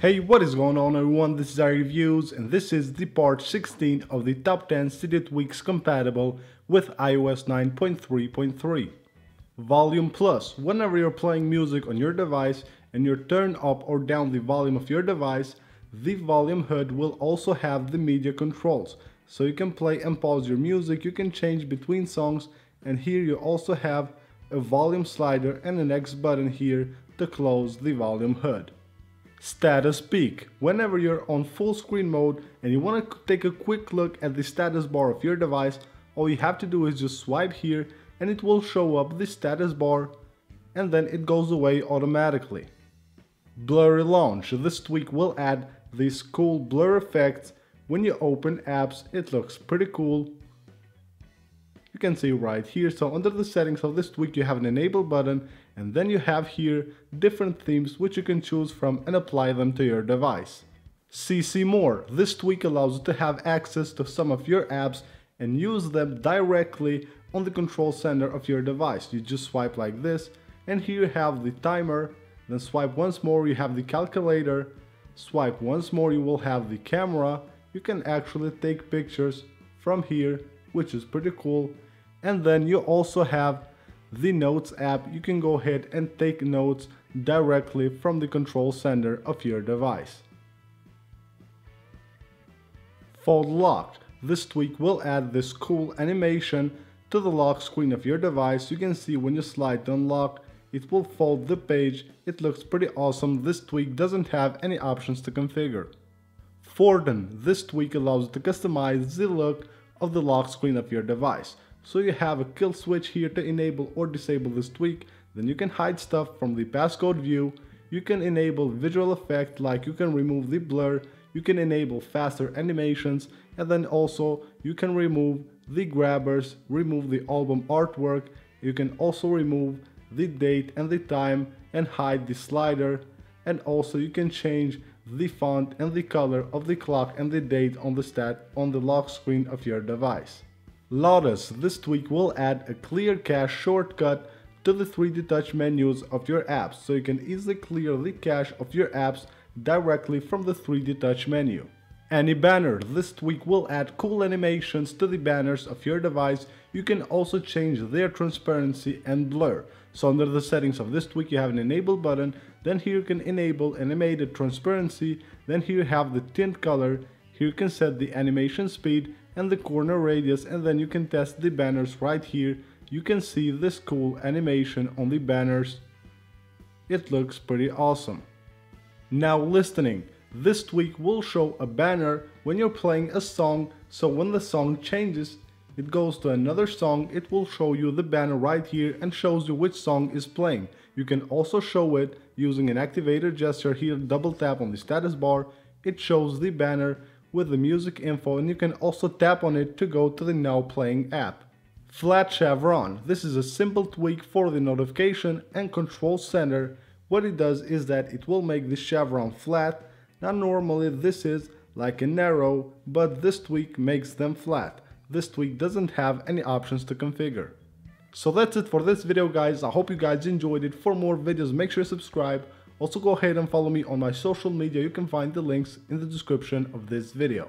Hey, what is going on everyone? This is iReviews and this is the part 16 of the top 10 Cydia tweaks compatible with iOS 9.3.3. Volume Plus. Whenever you're playing music on your device and you turn up or down the volume of your device, the volume HUD will also have the media controls. So you can play and pause your music, you can change between songs and here you also have a volume slider and an X button here to close the volume HUD. Status peek. Whenever you're on full screen mode and you want to take a quick look at the status bar of your device, all you have to do is just swipe here and it will show up the status bar and then it goes away automatically. Blurry launch. This tweak will add these cool blur effects when you open apps. It looks pretty cool you can see right here. So under the settings of this tweak, you have an enable button and then you have here different themes which you can choose from and apply them to your device. CC More. This tweak allows you to have access to some of your apps and use them directly on the control center of your device. You just swipe like this and here you have the timer, then swipe once more you have the calculator, swipe once more you will have the camera, you can actually take pictures from here which is pretty cool. And then you also have the notes app. You can go ahead and take notes directly from the control center of your device. Fold locked this tweak will add this cool animation to the lock screen of your device. You can see when you slide to unlock it will fold the page. It looks pretty awesome. This tweak doesn't have any options to configure. Fortin this tweak allows you to customize the look of the lock screen of your device so you have a kill switch here to enable or disable this tweak. Then you can hide stuff from the passcode view. You can enable visual effect like you can remove the blur. You can enable faster animations and then also you can remove the grabbers, remove the album artwork. You can also remove the date and the time and hide the slider and also you can change the font and the color of the clock and the date on the stat on the lock screen of your device. Lotus, this tweak will add a clear cache shortcut to the 3D Touch menus of your apps so you can easily clear the cache of your apps directly from the 3D Touch menu. Any banner, this tweak will add cool animations to the banners of your device. You can also change their transparency and blur. So under the settings of this tweak you have an enable button, then here you can enable animated transparency, then here you have the tint color, here you can set the animation speed and the corner radius and then you can test the banners right here. You can see this cool animation on the banners. It looks pretty awesome. Now listening. This tweak will show a banner when you're playing a song so when the song changes it goes to another song it will show you the banner right here and shows you which song is playing. You can also show it using an activator gesture here double tap on the status bar it shows the banner with the music info and you can also tap on it to go to the now playing app. Flat chevron. This is a simple tweak for the notification and control center. What it does is that it will make the chevron flat. Now normally this is like an arrow, but this tweak makes them flat. This tweak doesn't have any options to configure. So that's it for this video guys, I hope you guys enjoyed it. For more videos make sure to subscribe. Also go ahead and follow me on my social media, you can find the links in the description of this video.